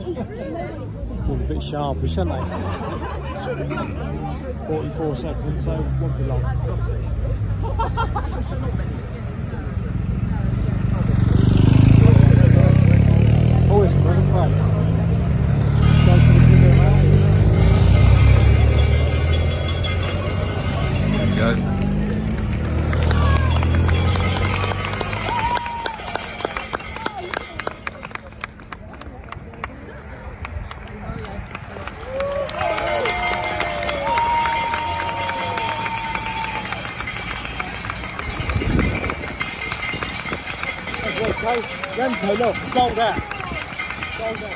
Getting a bit sharpish, aren't they? 44 seconds, so won't be long. Đem thấy.